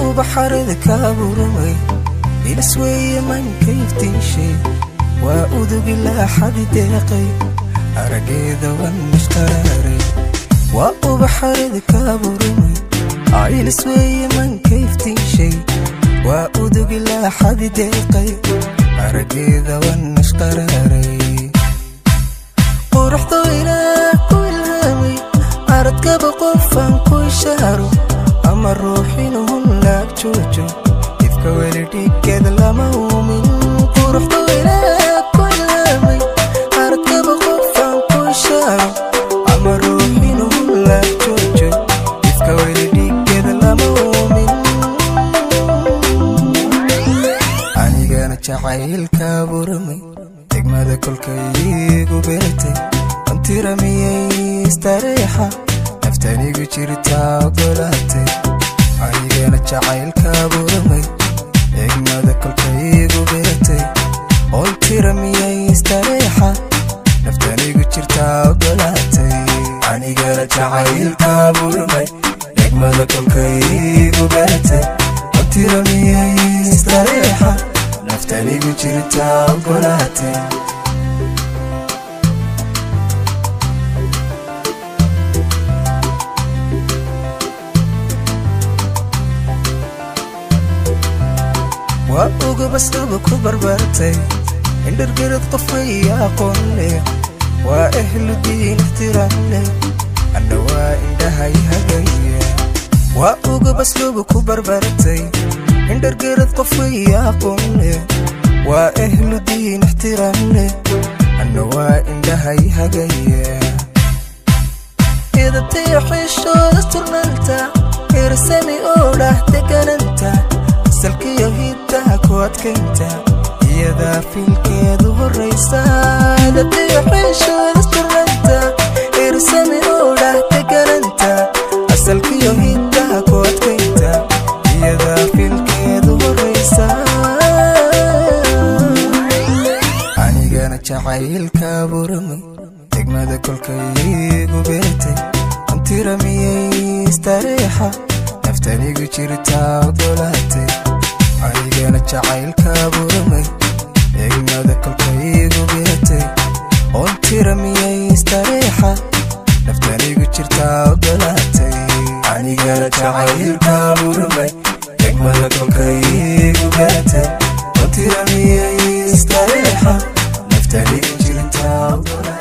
وبحر ذكاب وروي. إلى سوية من كيف تنشي. وأذوق لا حد يقي أرقي ذو المشتراري وأو بحر ذكاب ورمي إلى سوية من كيف تنشي. وأذوق لا حد يقي أرقي ذو المشتري قرح طويلة كل همي أردك بقفا كل شهر. أما الروح إلى ruuxinuhun laag joojo ifka weli dhiggeed lama uumin quruxdo ilaah ku ilhaamay aradkaba qofaan ku ishaaro ama ruuxinuhun laag joojo ifka weli dhiggeed lama uumin anigana jacaylka buramay degmada kolkaygu beratay antiramiyay istareexa naftanigu jirtaa ogolaatay anigana jacaylka buramay degmada kolkaygu beratay ontiramiyay istareexa naftanigu jirtaa ogolaatay anigana jacaylka buramay degmada kolkaygu beratay ontiramiyay istareexa naftanigu jirtaa ogolaatay وابوغ بس تبكو بربرتي اندر غير الطفي يا قولي وأهل الدين احترالي النواء اندها يهدي وابوغ بس تبكو بربرتي اندر غير الطفي يا قولي وأهل الدين احترالي النواء اندها يهدي إذا تيحش الشوز ملتا إرسامي أولا تكن أنت. سلكي يهي adkaynta iyadaa fiilkeedu horraysa. Idataya xiishooda turnaanta irsami oo dhah degananta asalkiyo hiddaha ku adkaynta iyadaa fiilkeedu horraysa. Anigana jacaylka buramay degmada kolkaygu beertay antiramiyay istareexa naftanigu jirtaa ogolaatay caygeena jacaylkaaburamay egnada kolkay igu biratay oon tiramiyay istariixa naftanigu jirtaa ogolaatay anigana jacaylkaaburamay egnada kolkay igu biratay oon tiramiyay istariixa naftanigu jirtaa ogolaatay